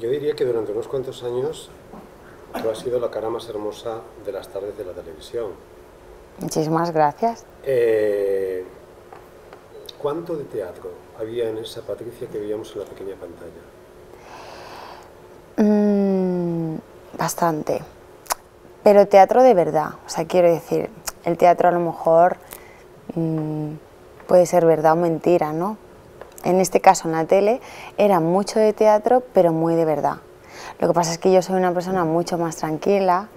Yo diría que durante unos cuantos años tú has sido la cara más hermosa de las tardes de la televisión. Muchísimas gracias. Eh, ¿Cuánto de teatro había en esa Patricia que veíamos en la pequeña pantalla? Mm, bastante. Pero teatro de verdad. O sea, quiero decir, el teatro a lo mejor mm, puede ser verdad o mentira, ¿no? En este caso, en la tele, era mucho de teatro, pero muy de verdad. Lo que pasa es que yo soy una persona mucho más tranquila,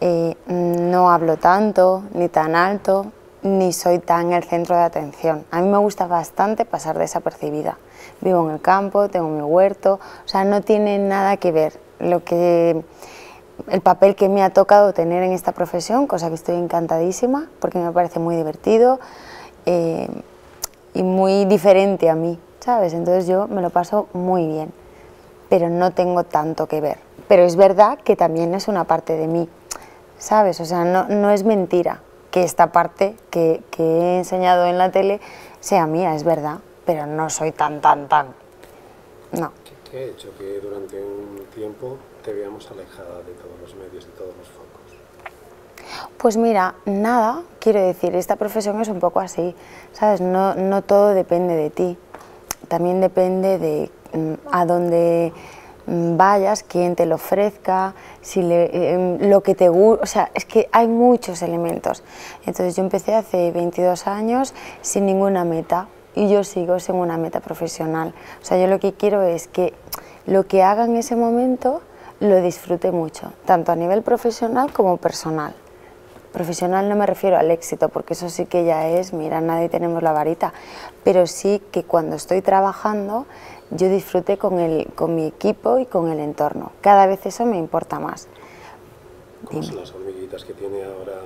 eh, no hablo tanto, ni tan alto, ni soy tan el centro de atención. A mí me gusta bastante pasar desapercibida. Vivo en el campo, tengo mi huerto, o sea, no tiene nada que ver lo que el papel que me ha tocado tener en esta profesión, cosa que estoy encantadísima, porque me parece muy divertido eh, y muy diferente a mí, ¿sabes? Entonces yo me lo paso muy bien, pero no tengo tanto que ver. Pero es verdad que también es una parte de mí, ¿sabes? O sea, no, no es mentira que esta parte que, que he enseñado en la tele sea mía, es verdad, pero no soy tan, tan, tan. No. ¿Qué, ha hecho que durante un tiempo te veamos alejada de todos los medios, de todos los focos? Pues mira, nada, quiero decir, esta profesión es un poco así, ¿sabes? No, no todo depende de ti, también depende de mm, a dónde mm, vayas, quién te lo ofrezca, si le- em, lo que te gusta, o sea, es que hay muchos elementos. Entonces yo empecé hace 22 años sin ninguna meta y yo sigo sin una meta profesional. O sea, yo lo que quiero es que lo que haga en ese momento lo disfrute mucho, tanto a nivel profesional como personal. Profesional no me refiero al éxito, porque eso sí que ya es, mira, nadie tenemos la varita, pero sí que cuando estoy trabajando yo disfrute con, el, con mi equipo y con el entorno. Cada vez eso me importa más. ¿Cómo son las hormiguitas que tiene ahora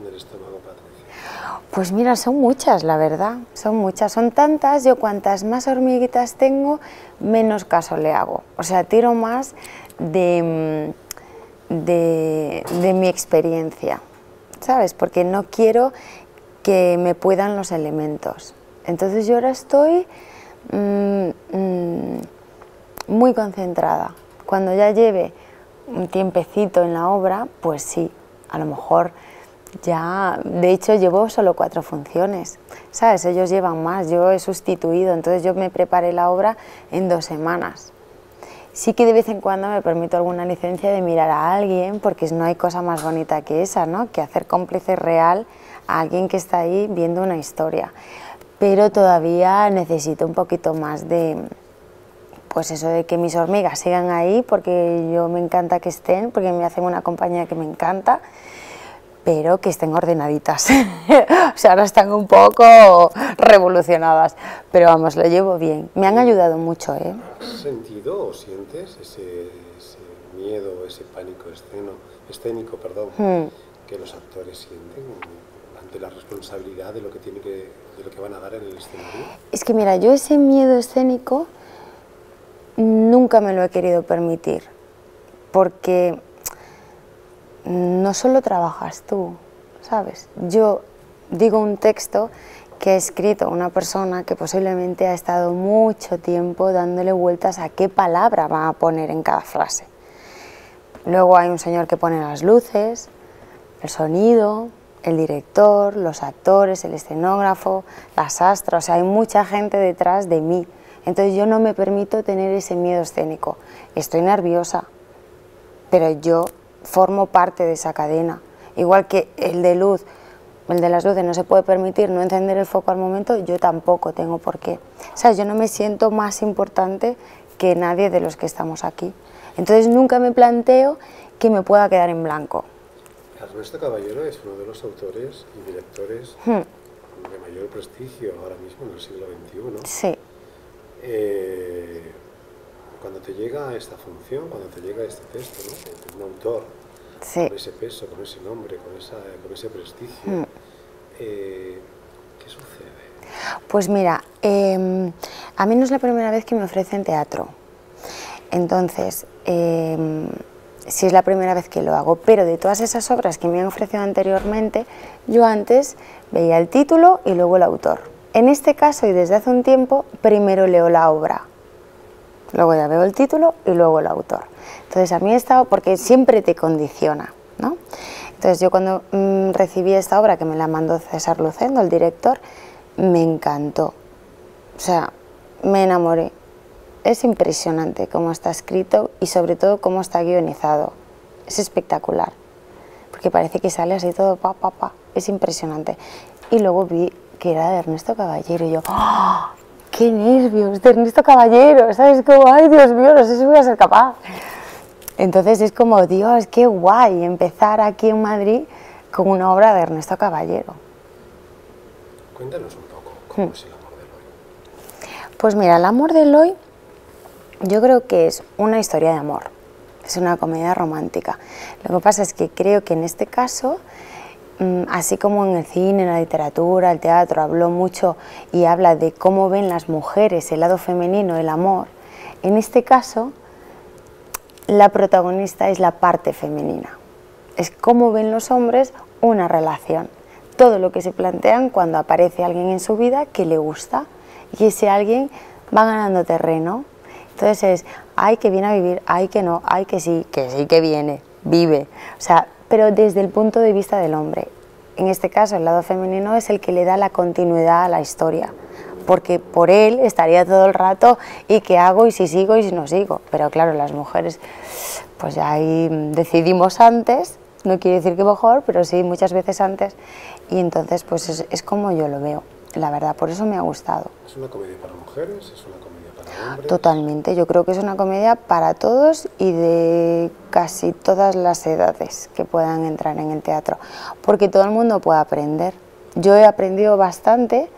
en el estómago, Patricia? Pues mira, son muchas, la verdad, son muchas, son tantas, yo cuantas más hormiguitas tengo, menos caso le hago. O sea, tiro más de, de, de mi experiencia, ¿sabes? Porque no quiero que me puedan los elementos. Entonces yo ahora estoy mm, mm, muy concentrada. Cuando ya lleve un tiempecito en la obra, pues sí, a lo mejor ya, de hecho llevo solo cuatro funciones, ¿sabes? Ellos llevan más, yo he sustituido, entonces yo me preparé la obra en dos semanas. Sí que de vez en cuando me permito alguna licencia de mirar a alguien, porque no hay cosa más bonita que esa, ¿no? Que hacer cómplice real a alguien que está ahí viendo una historia. Pero todavía necesito un poquito más de, pues eso de que mis hormigas sigan ahí, porque yo me encanta que estén, porque me hacen una compañía que me encanta, pero que estén ordenaditas. o sea, ahora están un poco revolucionadas, pero vamos, lo llevo bien. Me han ayudado mucho, ¿eh? ¿Has sentido o sientes ese, ese miedo, ese pánico esceno, escénico perdón, Hmm. que los actores sienten ante la responsabilidad de lo que, tiene que, de lo que van a dar en el escenario? Es que mira, yo ese miedo escénico nunca me lo he querido permitir, porque no solo trabajas tú, ¿sabes? Yo digo un texto que ha escrito una persona que posiblemente ha estado mucho tiempo dándole vueltas a qué palabra va a poner en cada frase. Luego hay un señor que pone las luces, el sonido, el director, los actores, el escenógrafo, las astras, o sea, hay mucha gente detrás de mí. Entonces yo no me permito tener ese miedo escénico. Estoy nerviosa, pero yo formo parte de esa cadena. Igual que el de luz, el de las luces no se puede permitir no encender el foco al momento, yo tampoco tengo por qué. O sea, yo no me siento más importante que nadie de los que estamos aquí. Entonces nunca me planteo que me pueda quedar en blanco. Ernesto Caballero es uno de los autores y directores Hmm, de mayor prestigio ahora mismo en el siglo XXI. Sí, Eh, cuando te llega esta función, cuando te llega este texto, ¿no? un autor sí. con ese peso, con ese nombre, con, esa, con ese prestigio, Hmm. eh, ¿qué sucede? Pues mira, eh, a mí no es la primera vez que me ofrecen teatro. Entonces, eh, sí es la primera vez que lo hago, pero de todas esas obras que me han ofrecido anteriormente, yo antes veía el título y luego el autor. En este caso, y desde hace un tiempo, primero leo la obra. Luego ya veo el título y luego el autor. Entonces a mí he estado, porque siempre te condiciona, ¿no? Entonces yo cuando mm, recibí esta obra que me la mandó César Lucendo, el director, me encantó. O sea, me enamoré. Es impresionante cómo está escrito y sobre todo cómo está guionizado. Es espectacular. Porque parece que sale así todo pa, pa, pa. Es impresionante. Y luego vi que era de Ernesto Caballero y yo, ¡ah! ¡Qué nervios! De Ernesto Caballero, ¿sabes? Como, ¡ay, Dios mío! No sé si voy a ser capaz. Entonces es como, Dios, qué guay empezar aquí en Madrid con una obra de Ernesto Caballero. Cuéntanos un poco, ¿cómo hmm. es el amor de hoy? Pues mira, el amor de hoy yo creo que es una historia de amor, es una comedia romántica. Lo que pasa es que creo que en este caso, así como en el cine, en la literatura, el teatro, habló mucho y habla de cómo ven las mujeres el lado femenino, el amor, en este caso la protagonista es la parte femenina. Es cómo ven los hombres una relación. Todo lo que se plantean cuando aparece alguien en su vida que le gusta y ese alguien va ganando terreno. Entonces es, hay que viene a vivir, hay que no, hay que sí, que sí que viene, vive. O sea, pero desde el punto de vista del hombre. En este caso, el lado femenino es el que le da la continuidad a la historia porque por él estaría todo el rato y qué hago y si sigo y si no sigo. Pero claro, las mujeres, pues ya ahí decidimos antes, no quiere decir que mejor, pero sí muchas veces antes, y entonces pues es, como yo lo veo, la verdad, por eso me ha gustado. ¿Es una comedia para mujeres? ¿Es una comedia? Totalmente, yo creo que es una comedia para todos y de casi todas las edades que puedan entrar en el teatro, porque todo el mundo puede aprender. Yo he aprendido bastante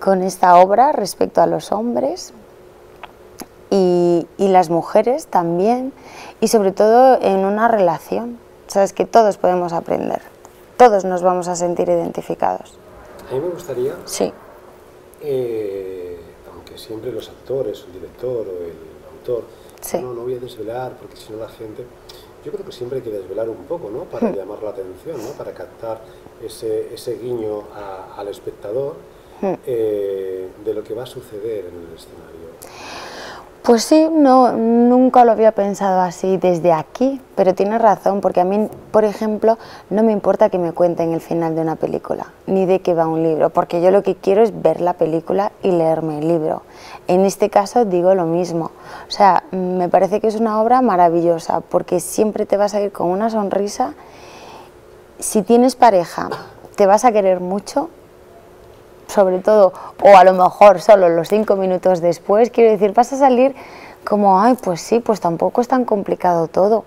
con esta obra respecto a los hombres y, las mujeres también y sobre todo en una relación. Sabes que todos podemos aprender, todos nos vamos a sentir identificados. A mí me gustaría, sí. Eh, siempre los actores, el director o el autor, no, no voy a desvelar porque si no la gente, yo creo que siempre hay que desvelar un poco, ¿no? Para hmm. llamar la atención, ¿no? Para captar ese, ese guiño al espectador Hmm. Eh, de lo que va a suceder en el escenario. Pues sí, no, nunca lo había pensado así desde aquí, pero tienes razón, porque a mí, por ejemplo, no me importa que me cuenten el final de una película, ni de qué va un libro, porque yo lo que quiero es ver la película y leerme el libro. En este caso digo lo mismo, o sea, me parece que es una obra maravillosa, porque siempre te vas a ir con una sonrisa. Si tienes pareja, te vas a querer mucho sobre todo, o a lo mejor solo los cinco minutos después, quiero decir, vas a salir como, ay, pues sí, pues tampoco es tan complicado todo.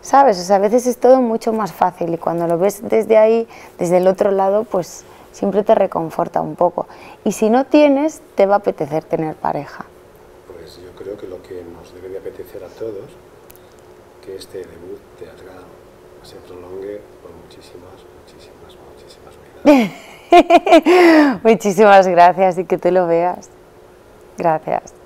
¿Sabes? O sea, a veces es todo mucho más fácil y cuando lo ves desde ahí, desde el otro lado, pues siempre te reconforta un poco. Y si no tienes, te va a apetecer tener pareja. Pues yo creo que lo que nos debe de apetecer a todos, que este debut teatral se prolongue por muchísimas, muchísimas, muchísimas vidas. Muchísimas gracias y que te lo veas. Gracias.